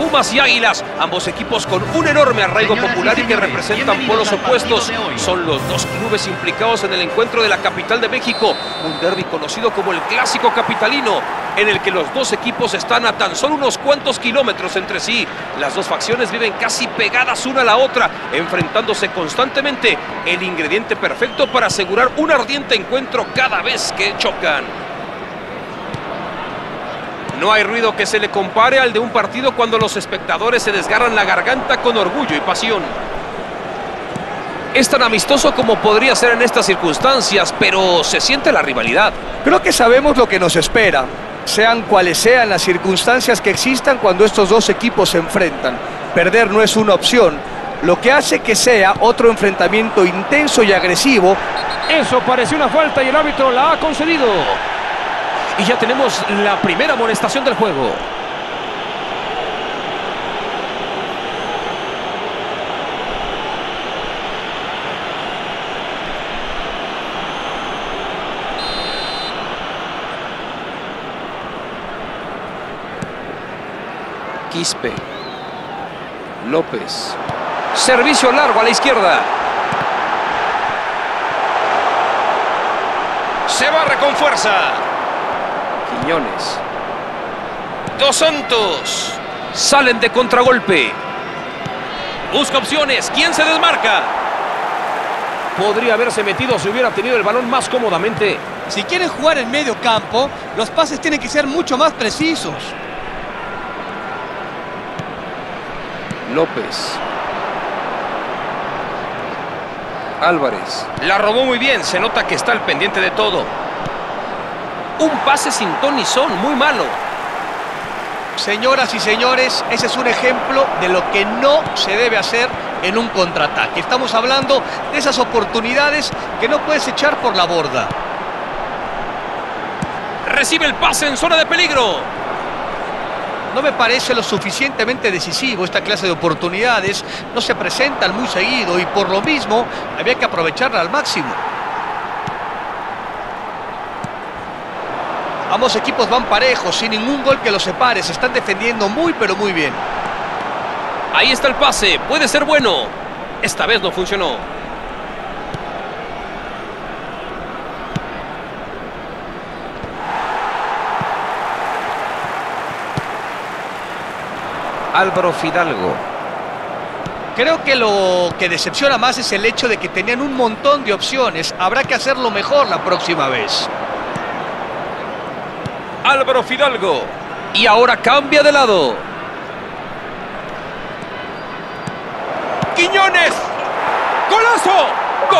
Pumas y Águilas, ambos equipos con un enorme arraigo popular y que representan polos opuestos. Son los dos clubes implicados en el encuentro de la capital de México, un derby conocido como el Clásico Capitalino, en el que los dos equipos están a tan solo unos cuantos kilómetros entre sí. Las dos facciones viven casi pegadas una a la otra, enfrentándose constantemente, el ingrediente perfecto para asegurar un ardiente encuentro cada vez que chocan. No hay ruido que se le compare al de un partido cuando los espectadores se desgarran la garganta con orgullo y pasión. Es tan amistoso como podría ser en estas circunstancias, pero se siente la rivalidad. Creo que sabemos lo que nos espera, sean cuales sean las circunstancias que existan cuando estos dos equipos se enfrentan. Perder no es una opción, lo que hace que sea otro enfrentamiento intenso y agresivo. Eso parece una falta y el árbitro la ha concedido. Y ya tenemos la primera amonestación del juego. Quispe. López. Servicio largo a la izquierda. Se barre con fuerza. Quiñones. Dos Santos. Salen de contragolpe. Busca opciones. ¿Quién se desmarca? Podría haberse metido si hubiera tenido el balón más cómodamente. Si quieren jugar en medio campo, los pases tienen que ser mucho más precisos. López. Álvarez. La robó muy bien. Se nota que está al pendiente de todo. Un pase sin ton ni son. Muy malo. Señoras y señores, ese es un ejemplo de lo que no se debe hacer en un contraataque. Estamos hablando de esas oportunidades que no puedes echar por la borda. Recibe el pase en zona de peligro. No me parece lo suficientemente decisivo esta clase de oportunidades. No se presentan muy seguido y por lo mismo había que aprovecharla al máximo. Ambos equipos van parejos, sin ningún gol que los separe. Se están defendiendo muy, pero muy bien. Ahí está el pase. Puede ser bueno. Esta vez no funcionó. Álvaro Fidalgo. Creo que lo que decepciona más es el hecho de que tenían un montón de opciones. Habrá que hacerlo mejor la próxima vez. Álvaro Fidalgo. Y ahora cambia de lado. Quiñones. ¡Golazo! ¡Gol!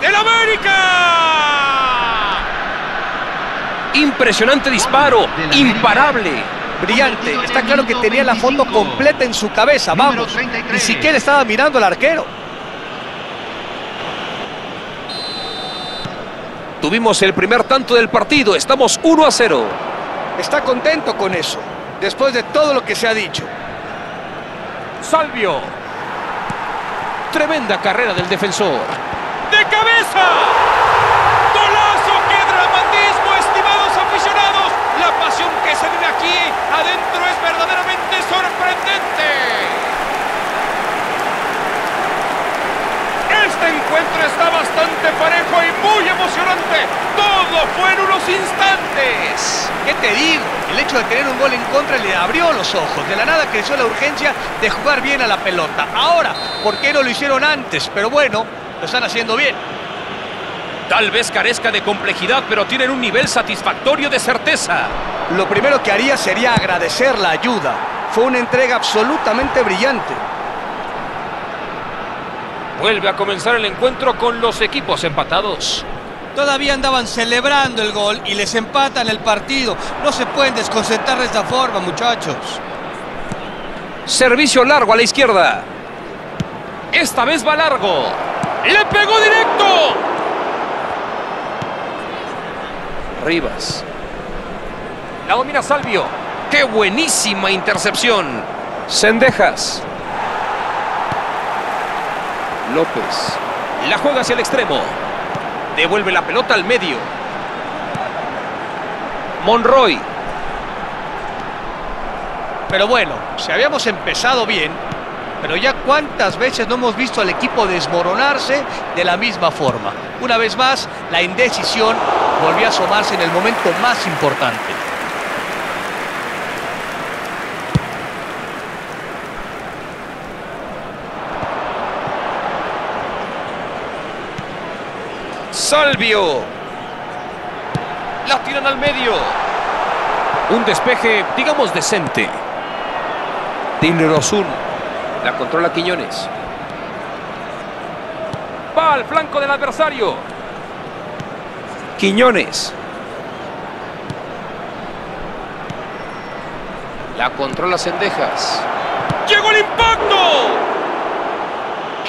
¡Del América! Impresionante disparo. Imparable. Brillante. Está claro que tenía la foto completa en su cabeza. Vamos. Ni siquiera estaba mirando al arquero. Tuvimos el primer tanto del partido. Estamos 1 a 0. Está contento con eso. Después de todo lo que se ha dicho. Salvio. Tremenda carrera del defensor. ¡De cabeza! ¡Golazo! ¡Qué dramatismo, estimados aficionados! La pasión que se vive aquí adentro es verdaderamente sorprendente. Este encuentro está bastante parejo y muy emocionante. Todo fue en unos instantes. ¿Qué te digo? El hecho de tener un gol en contra le abrió los ojos. De la nada creció la urgencia de jugar bien a la pelota. Ahora, ¿por qué no lo hicieron antes? Pero bueno, lo están haciendo bien. Tal vez carezca de complejidad, pero tienen un nivel satisfactorio de certeza. Lo primero que haría sería agradecer la ayuda. Fue una entrega absolutamente brillante. Vuelve a comenzar el encuentro con los equipos empatados. Todavía andaban celebrando el gol y les empatan el partido. No se pueden desconcentrar de esta forma, muchachos. Servicio largo a la izquierda. Esta vez va largo. ¡Le pegó directo! Rivas. La domina Salvio. ¡Qué buenísima intercepción! Sendejas. López. La juega hacia el extremo. Devuelve la pelota al medio. Monroy. Pero bueno, si habíamos empezado bien, pero ya cuántas veces no hemos visto al equipo desmoronarse de la misma forma. Una vez más, la indecisión volvió a asomarse en el momento más importante. Salvio. La tiran al medio. Un despeje, digamos, decente. Dinrosun. La controla Quiñones. Va al flanco del adversario. Quiñones. La controla Cendejas. ¡Llegó el impacto!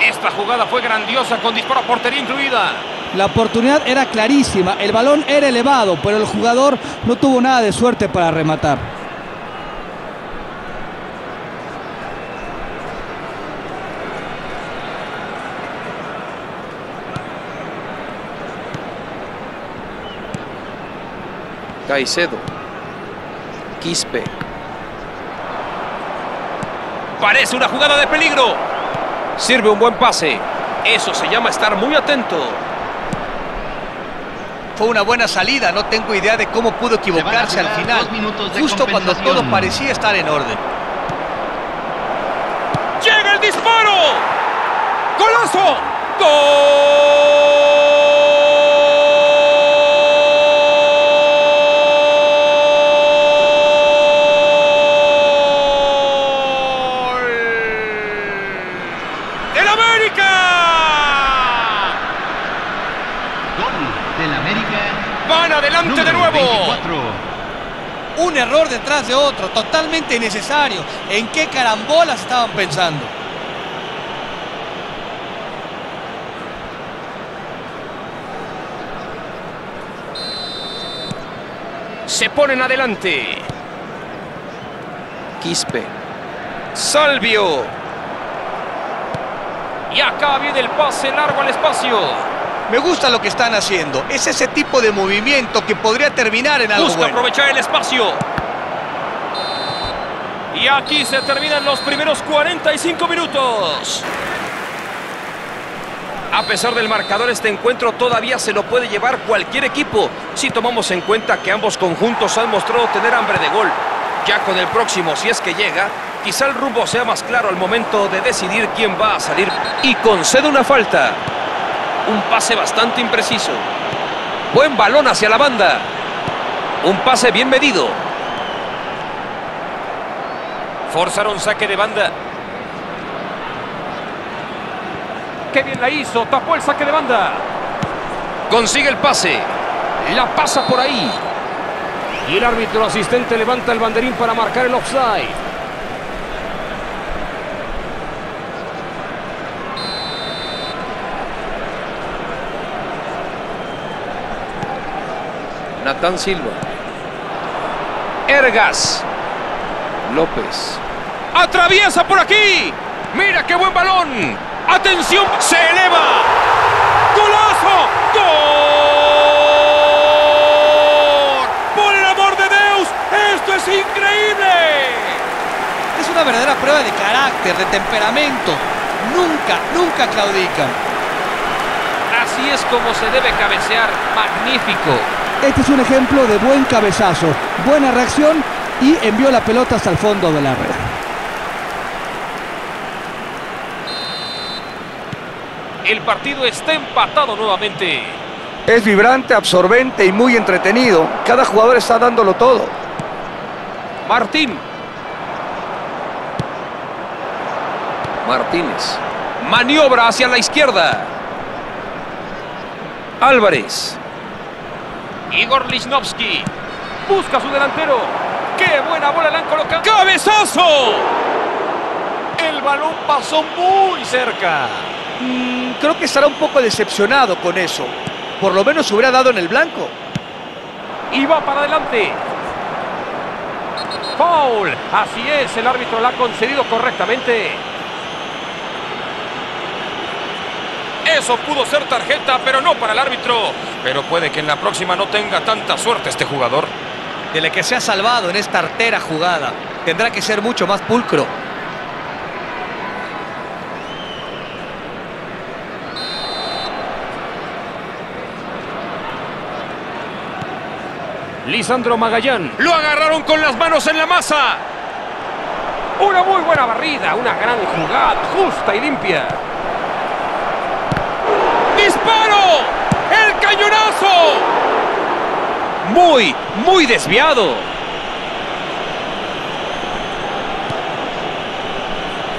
Esta jugada fue grandiosa con disparo a portería incluida. La oportunidad era clarísima, el balón era elevado, pero el jugador no tuvo nada de suerte para rematar. Caicedo. Quispe. Parece una jugada de peligro. Sirve un buen pase. Eso se llama estar muy atento. Fue una buena salida, no tengo idea de cómo pudo equivocarse al final, justo cuando todo parecía estar en orden. ¡Llega el disparo! ¡Golazo! ¡Gol! ¡Del América! Gol del América. ¡Van adelante de número nuevo! 24. Un error detrás de otro, totalmente innecesario. ¿En qué carambolas estaban pensando? Se ponen adelante. Quispe. Salvio. Y acá viene el pase largo al espacio. Me gusta lo que están haciendo. Es ese tipo de movimiento que podría terminar en algo Busca bueno. aprovechar el espacio. Y aquí se terminan los primeros 45 minutos. A pesar del marcador, este encuentro todavía se lo puede llevar cualquier equipo, si tomamos en cuenta que ambos conjuntos han mostrado tener hambre de gol. Ya con el próximo, si es que llega, quizá el rumbo sea más claro al momento de decidir quién va a salir. Y concede una falta. Un pase bastante impreciso. Buen balón hacia la banda. Un pase bien medido. Forzaron saque de banda. Qué bien la hizo. Tapó el saque de banda. Consigue el pase. La pasa por ahí. Y el árbitro asistente levanta el banderín para marcar el offside. Natán Silva. Ergas. López. Atraviesa por aquí. Mira qué buen balón. Atención, se eleva. ¡Golazo! ¡Gol! ¡Por el amor de Dios! ¡Esto es increíble! Es una verdadera prueba de carácter, de temperamento. Nunca, nunca claudican. Así es como se debe cabecear. Magnífico. Este es un ejemplo de buen cabezazo, buena reacción y envió la pelota hasta el fondo de la red. El partido está empatado nuevamente. Es vibrante, absorbente y muy entretenido. Cada jugador está dándolo todo. Martín. Martínez. Maniobra hacia la izquierda. Álvarez. Igor Lichnowsky. Busca a su delantero. ¡Qué buena bola le han colocado! ¡Cabezazo! El balón pasó muy cerca. Mm, creo que estará un poco decepcionado con eso. Por lo menos hubiera dado en el blanco. Y va para adelante. Foul. Así es, el árbitro la ha concedido correctamente. Eso pudo ser tarjeta, pero no para el árbitro. Pero puede que en la próxima no tenga tanta suerte este jugador. De que se ha salvado en esta artera jugada. Tendrá que ser mucho más pulcro. Lisandro Magallán. Lo agarraron con las manos en la masa. Una muy buena barrida, una gran jugada, justa y limpia. ¡Disparo! ¡El cañonazo! Muy, muy desviado.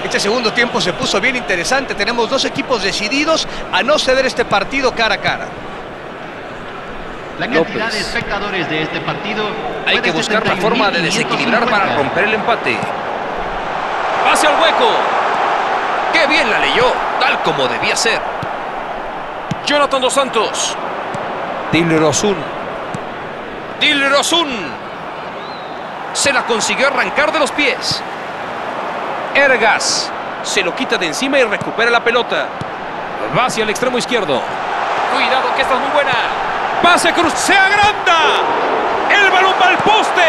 Este segundo tiempo se puso bien interesante. Tenemos dos equipos decididos a no ceder este partido cara a cara. La cantidad López. de espectadores de este partido. Hay que buscar la forma de desequilibrar para romper el empate. Pase al hueco. ¡Qué bien la leyó! Tal como debía ser. Jonathan Dos Santos. Dilrosun. Dilrosun. Se la consiguió arrancar de los pies. Ergas. Se lo quita de encima y recupera la pelota. Va hacia el extremo izquierdo. Cuidado que esta es muy buena. Pase cruz, se agranda. El balón va al poste.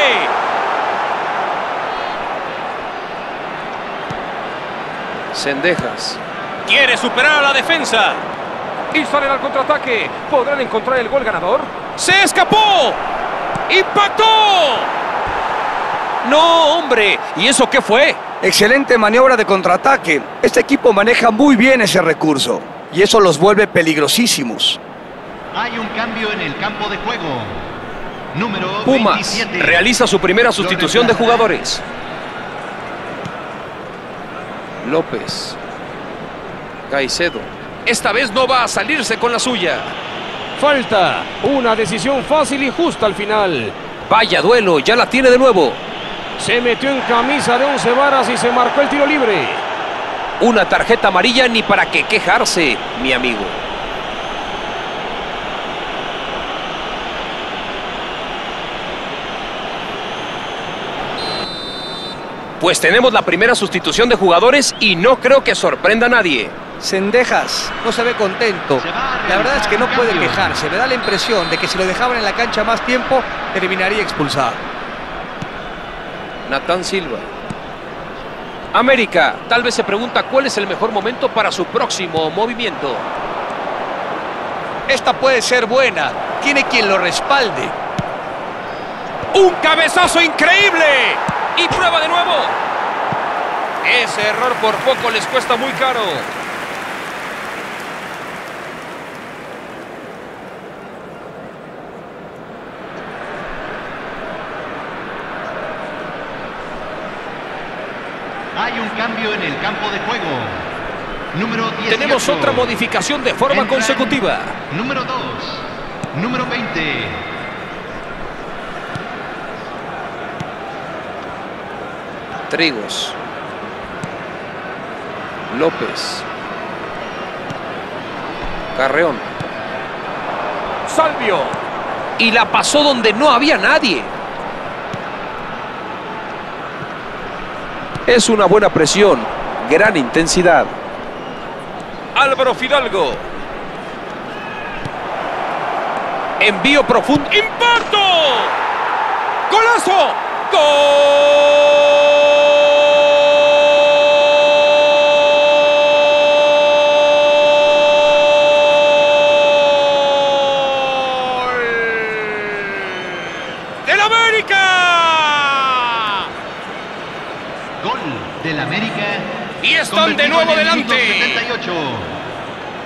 Sendejas. Quiere superar a la defensa. Y salen al contraataque. ¿Podrán encontrar el gol ganador? ¡Se escapó! ¡Impactó! ¡No, hombre! ¿Y eso qué fue? Excelente maniobra de contraataque. Este equipo maneja muy bien ese recurso. Y eso los vuelve peligrosísimos. Hay un cambio en el campo de juego. Número Pumas 27. realiza su primera sustitución de jugadores. López. Caicedo. Esta vez no va a salirse con la suya. Falta. Una decisión fácil y justa al final. Vaya duelo, ya la tiene de nuevo. Se metió en camisa de once varas y se marcó el tiro libre. Una tarjeta amarilla ni para qué quejarse, mi amigo. Pues tenemos la primera sustitución de jugadores y no creo que sorprenda a nadie. Sendejas no se ve contento. La verdad es que no puede quejarse. Me da la impresión de que si lo dejaban en la cancha más tiempo, terminaría expulsado. Natán Silva. América, tal vez se pregunta cuál es el mejor momento para su próximo movimiento. Esta puede ser buena. Tiene quien lo respalde. ¡Un cabezazo increíble! Y prueba de nuevo. Ese error por poco les cuesta muy caro. Hay un cambio en el campo de juego. Número 18. Tenemos otra modificación de forma Entran consecutiva. Número 2. Número 20. Trigos. López. Carreón. Salvio. Y la pasó donde no había nadie. Es una buena presión. Gran intensidad. Álvaro Fidalgo. Envío profundo. ¡Impacto! ¡Golazo! ¡Gol! ¡Del América! Gol del América. Y están de nuevo delante. minuto 78.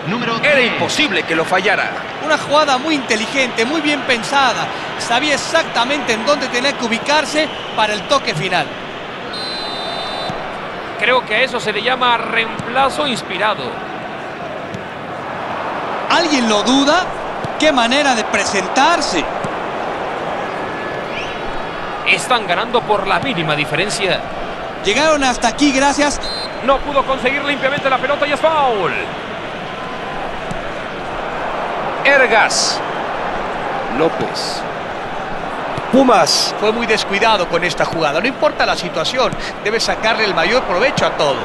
número Era 10. imposible que lo fallara. Una jugada muy inteligente, muy bien pensada. Sabía exactamente en dónde tenía que ubicarse para el toque final. Creo que a eso se le llama reemplazo inspirado. ¿Alguien lo duda? ¿Qué manera de presentarse? Están ganando por la mínima diferencia. Llegaron hasta aquí gracias No pudo conseguir limpiamente la pelota y es foul. Ergas. López. Pumas fue muy descuidado con esta jugada. No importa la situación, debe sacarle el mayor provecho a todo.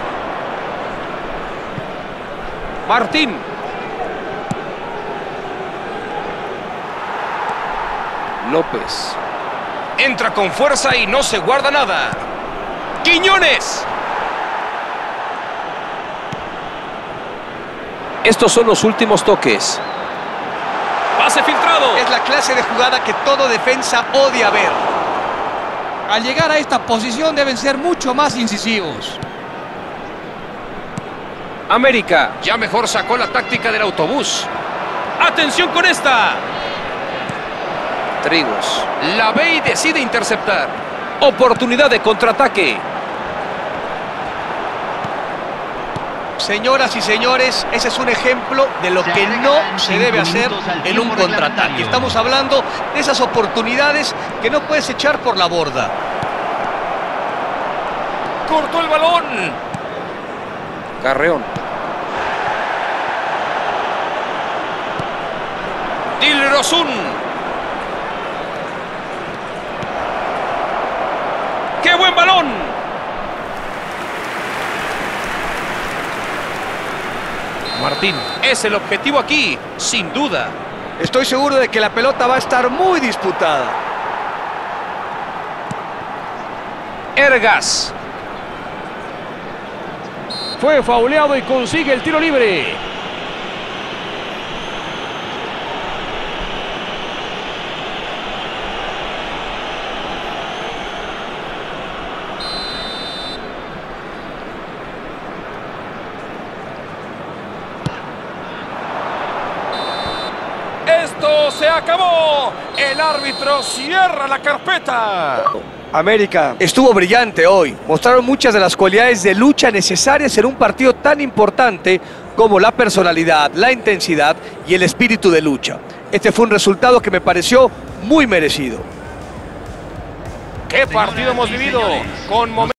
Martín. López. Entra con fuerza y no se guarda nada. Quiñones. Estos son los últimos toques. Pase filtrado. Es la clase de jugada que todo defensa odia ver. Al llegar a esta posición deben ser mucho más incisivos. América. Ya mejor sacó la táctica del autobús. Atención con esta. Trigos. La ve y decide interceptar. Oportunidad de contraataque. Señoras y señores, ese es un ejemplo de lo que no se debe hacer en un contraataque. Estamos hablando de esas oportunidades que no puedes echar por la borda. Cortó el balón. Carreón. Dilrosun. ¡Qué buen balón! Martín, es el objetivo aquí, sin duda. Estoy seguro de que la pelota va a estar muy disputada. Ergas. Fue fauleado y consigue el tiro libre. Esto se acabó. El árbitro cierra la carpeta. América estuvo brillante hoy. Mostraron muchas de las cualidades de lucha necesarias en un partido tan importante como la personalidad, la intensidad y el espíritu de lucha. Este fue un resultado que me pareció muy merecido. ¿Qué partido hemos vivido? Con momentos